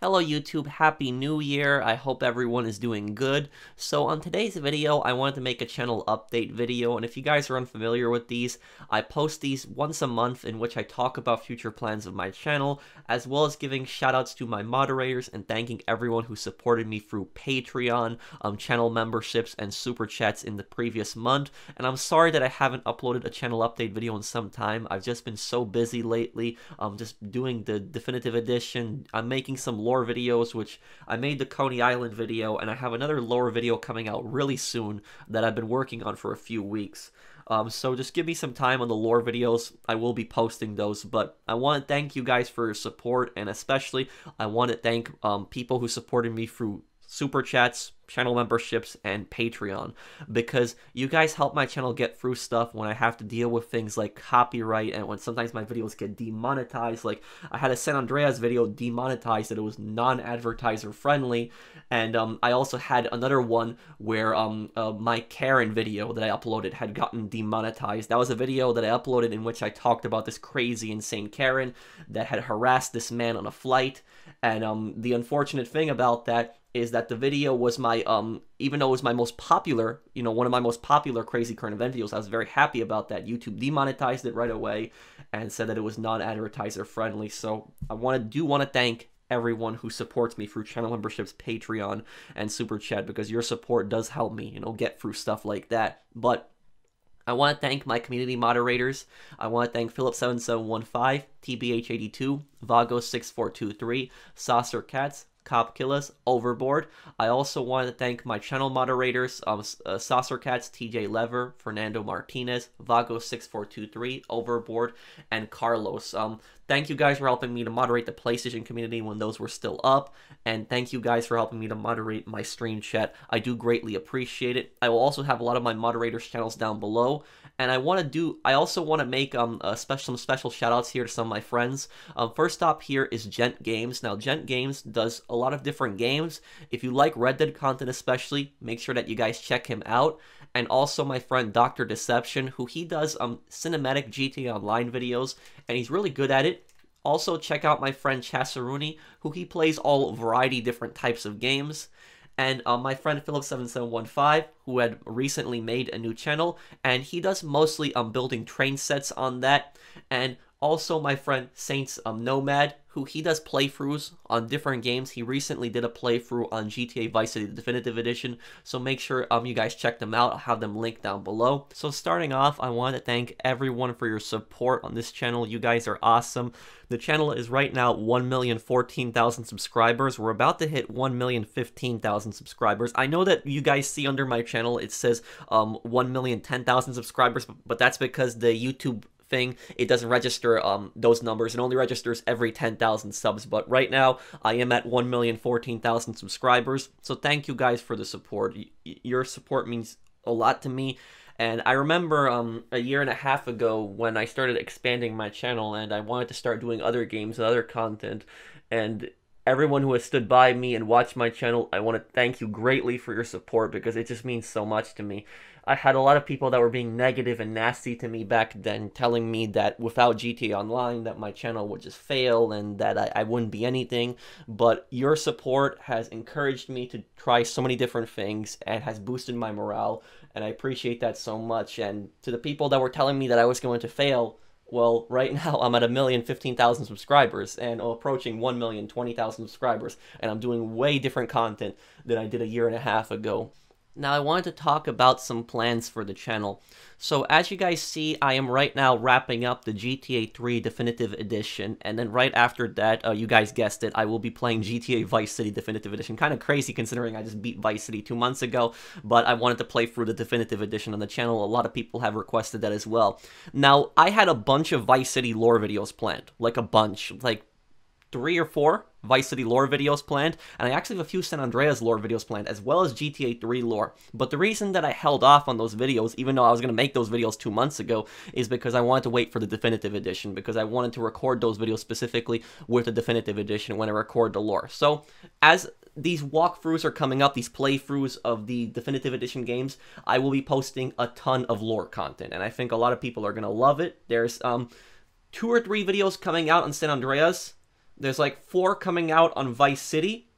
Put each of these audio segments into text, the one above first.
Hello YouTube, Happy New Year, I hope everyone is doing good. So on today's video, I wanted to make a channel update video, and if you guys are unfamiliar with these, I post these once a month in which I talk about future plans of my channel, as well as giving shoutouts to my moderators and thanking everyone who supported me through Patreon, um, channel memberships, and super chats in the previous month. And I'm sorry that I haven't uploaded a channel update video in some time, I've just been so busy lately, um, just doing the definitive edition, I'm making some lore videos, which I made the Coney Island video, and I have another lore video coming out really soon that I've been working on for a few weeks. Um, so just give me some time on the lore videos. I will be posting those, but I want to thank you guys for your support, and especially I want to thank um, people who supported me through super chats, channel memberships, and Patreon because you guys help my channel get through stuff when I have to deal with things like copyright and when sometimes my videos get demonetized. Like I had a San Andreas video demonetized that it was non-advertiser friendly, and um, I also had another one where um, uh, my Karen video that I uploaded had gotten demonetized. That was a video that I uploaded in which I talked about this crazy, insane Karen that had harassed this man on a flight, and um, the unfortunate thing about that is that the video was my um even though it was my most popular you know one of my most popular crazy current event videos i was very happy about that. Youtube demonetized it right away and said that it was non-advertiser friendly. So i want to do want to thank everyone who supports me through channel memberships patreon and super chat because your support does help me you know get through stuff like that. But I want to thank my community moderators. I want to thank Filip7715, TBH82, Vago6423, Saucer Cats, Copkillaz, Overboard. I also want to thank my channel moderators, um, uh, Saucer Cats, TJ Lever, Fernando Martinez, Vago6423, Overboard, and Carlos. Um, thank you guys for helping me to moderate the PlayStation community when those were still up, and thank you guys for helping me to moderate my stream chat. I do greatly appreciate it. I will also have a lot of my moderators' channels down below, and I want to do. I also want to make um a special some special shout outs here to some of my friends. Um, first up here is Gent Games. Now Gent Games does a lot of different games. If you like Red Dead content, especially, make sure that you guys check him out and also my friend Dr. Deception, who he does um cinematic GTA Online videos, and he's really good at it. Also, check out my friend Chasaroonie, who he plays all variety different types of games. And uh, my friend Filip7715, who had recently made a new channel, and he does mostly um building train sets on that. And also my friend Saints um, Nomad, who he does playthroughs on different games. He recently did a playthrough on GTA Vice City Definitive Edition, so make sure um you guys check them out. I'll have them linked down below. So starting off, I want to thank everyone for your support on this channel. You guys are awesome. The channel is right now 1,014,000 subscribers. We're about to hit 1,015,000 subscribers. I know that you guys see under my channel it says um 1,010,000 subscribers, but that's because the YouTube thing, it doesn't register um, those numbers. It only registers every 10,000 subs. But right now, I am at 1,014,000 subscribers. So thank you guys for the support. Y your support means a lot to me. And I remember um, a year and a half ago when I started expanding my channel and I wanted to start doing other games and other content. And everyone who has stood by me and watched my channel, I want to thank you greatly for your support because it just means so much to me. I had a lot of people that were being negative and nasty to me back then, telling me that without GTA Online, that my channel would just fail and that I, I wouldn't be anything. But your support has encouraged me to try so many different things and has boosted my morale, and I appreciate that so much. And to the people that were telling me that I was going to fail, well, right now I'm at a million fifteen thousand subscribers and approaching one million twenty thousand subscribers, and I'm doing way different content than I did a year and a half ago. Now I wanted to talk about some plans for the channel. So as you guys see, I am right now wrapping up the GTA 3 Definitive Edition, and then right after that, uh, you guys guessed it, I will be playing GTA Vice City Definitive Edition. Kind of crazy considering I just beat Vice City two months ago, but I wanted to play through the Definitive Edition on the channel. A lot of people have requested that as well. Now, I had a bunch of Vice City lore videos planned, like a bunch, like three or four Vice City lore videos planned, and I actually have a few San Andreas lore videos planned, as well as GTA 3 lore. But the reason that I held off on those videos, even though I was going to make those videos two months ago, is because I wanted to wait for the definitive edition, because I wanted to record those videos specifically with the definitive edition when I record the lore. So, as these walkthroughs are coming up, these playthroughs of the definitive edition games, I will be posting a ton of lore content, and I think a lot of people are going to love it. There's, um, two or three videos coming out on San Andreas there's like four coming out on Vice City,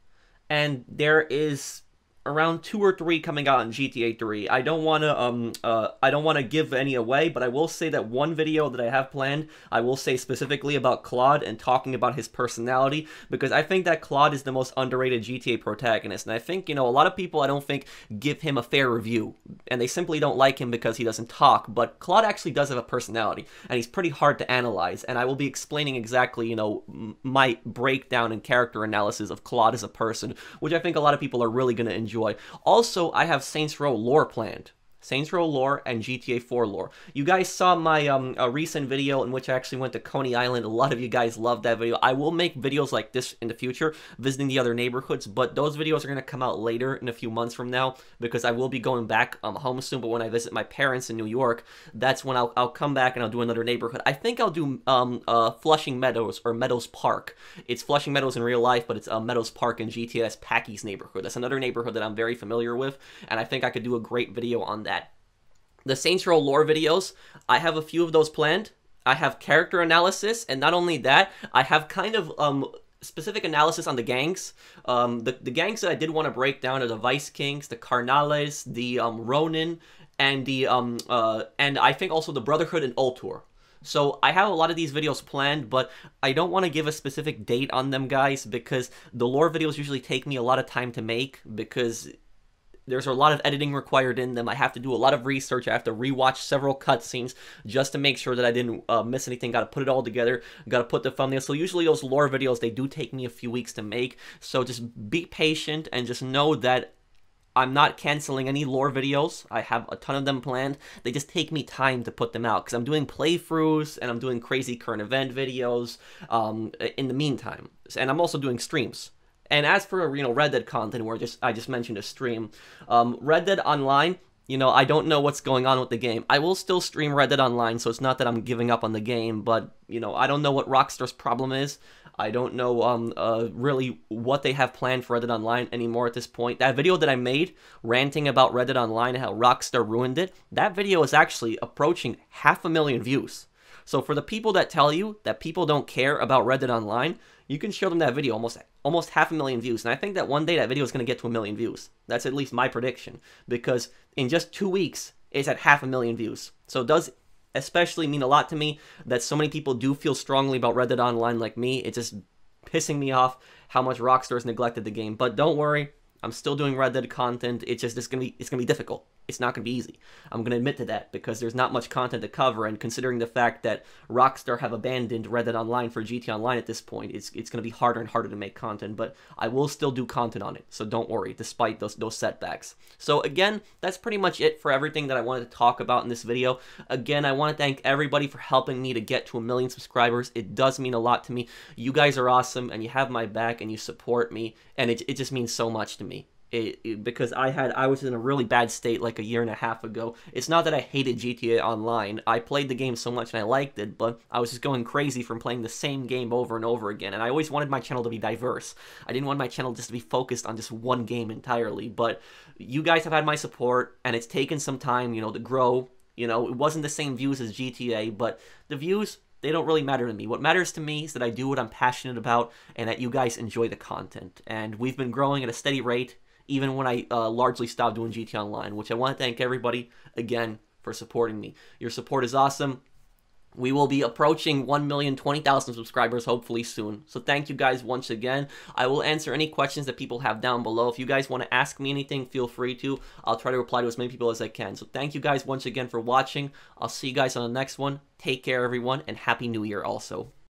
and there is around two or three coming out in GTA 3. I don't want to um uh I don't want to give any away, but I will say that one video that I have planned, I will say specifically about Claude and talking about his personality because I think that Claude is the most underrated GTA protagonist, and I think you know a lot of people I don't think give him a fair review, and they simply don't like him because he doesn't talk. But Claude actually does have a personality, and he's pretty hard to analyze, and I will be explaining exactly you know my breakdown and character analysis of Claude as a person, which I think a lot of people are really going to enjoy enjoy. Also, I have Saints Row lore planned. Saints Row lore and GTA 4 lore. You guys saw my um recent video in which I actually went to Coney Island. A lot of you guys loved that video. I will make videos like this in the future, visiting the other neighborhoods, but those videos are going to come out later in a few months from now because I will be going back um home soon, but when I visit my parents in New York, that's when I'll, I'll come back and I'll do another neighborhood. I think I'll do um uh Flushing Meadows or Meadows Park. It's Flushing Meadows in real life, but it's uh, Meadows Park in GTS Packie's neighborhood. That's another neighborhood that I'm very familiar with, and I think I could do a great video on that. The Saints Row lore videos, I have a few of those planned. I have character analysis, and not only that, I have kind of um specific analysis on the gangs. Um, the, the gangs that I did want to break down are the Vice Kings, the Carnales, the um, Ronin, and the um uh and I think also the Brotherhood and Ultor. So I have a lot of these videos planned, but I don't want to give a specific date on them, guys, because the lore videos usually take me a lot of time to make because there's a lot of editing required in them. I have to do a lot of research. I have to rewatch several cutscenes just to make sure that I didn't uh, miss anything. Got to put it all together. Got to put the thumbnail. So usually those lore videos, they do take me a few weeks to make. So just be patient and just know that I'm not canceling any lore videos. I have a ton of them planned. They just take me time to put them out because I'm doing playthroughs and I'm doing crazy current event videos um, in the meantime. And I'm also doing streams. And as for know Red Dead content, where just I just mentioned a stream, um, Red Dead Online. You know, I don't know what's going on with the game. I will still stream Red Dead Online, so it's not that I'm giving up on the game, but you know, I don't know what Rockstar's problem is. I don't know um uh really what they have planned for Red Dead Online anymore at this point. That video that I made ranting about Red Dead Online and how Rockstar ruined it, that video is actually approaching half a million views. So for the people that tell you that people don't care about Red Dead Online, you can show them that video almost almost half a million views. And I think that one day that video is going to get to a million views. That's at least my prediction because in just 2 weeks it's at half a million views. So it does especially mean a lot to me that so many people do feel strongly about Red Dead Online like me. It's just pissing me off how much Rockstar has neglected the game. But don't worry, I'm still doing Red Dead content. It's just it's gonna be it's gonna be difficult. It's not gonna be easy. I'm gonna admit to that because there's not much content to cover, and considering the fact that Rockstar have abandoned Red Dead Online for GT Online at this point, it's it's gonna be harder and harder to make content. But I will still do content on it, so don't worry. Despite those those setbacks. So again, that's pretty much it for everything that I wanted to talk about in this video. Again, I want to thank everybody for helping me to get to a million subscribers. It does mean a lot to me. You guys are awesome, and you have my back, and you support me, and it it just means so much to me it, it, because I had I was in a really bad state like a year and a half ago. It's not that I hated GTA Online. I played the game so much and I liked it, but I was just going crazy from playing the same game over and over again. And I always wanted my channel to be diverse. I didn't want my channel just to be focused on just one game entirely. But you guys have had my support, and it's taken some time, you know, to grow. You know, it wasn't the same views as GTA, but the views they don't really matter to me. What matters to me is that I do what I'm passionate about and that you guys enjoy the content. And we've been growing at a steady rate even when I uh, largely stopped doing GT Online, which I want to thank everybody again for supporting me. Your support is awesome. We will be approaching 1,020,000 subscribers hopefully soon. So thank you guys once again. I will answer any questions that people have down below. If you guys want to ask me anything, feel free to. I'll try to reply to as many people as I can. So thank you guys once again for watching. I'll see you guys on the next one. Take care, everyone, and Happy New Year also.